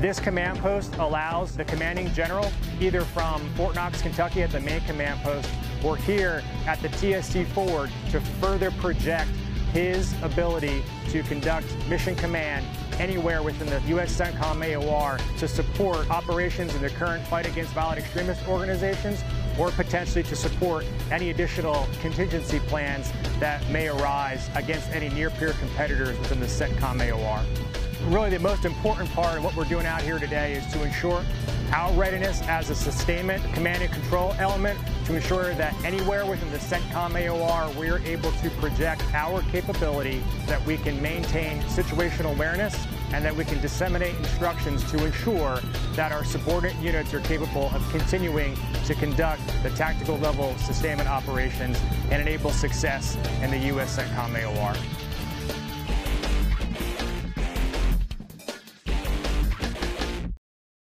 This command post allows the commanding general, either from Fort Knox, Kentucky at the main command post, or here at the TSC Forward, to further project his ability to conduct mission command anywhere within the U.S. CENTCOM AOR to support operations in the current fight against violent extremist organizations or potentially to support any additional contingency plans that may arise against any near-peer competitors within the CENTCOM AOR. Really the most important part of what we're doing out here today is to ensure our readiness as a sustainment command and control element to ensure that anywhere within the CENTCOM AOR we're able to project our capability that we can maintain situational awareness and that we can disseminate instructions to ensure that our subordinate units are capable of continuing to conduct the tactical level sustainment operations and enable success in the U.S. CENTCOM AOR.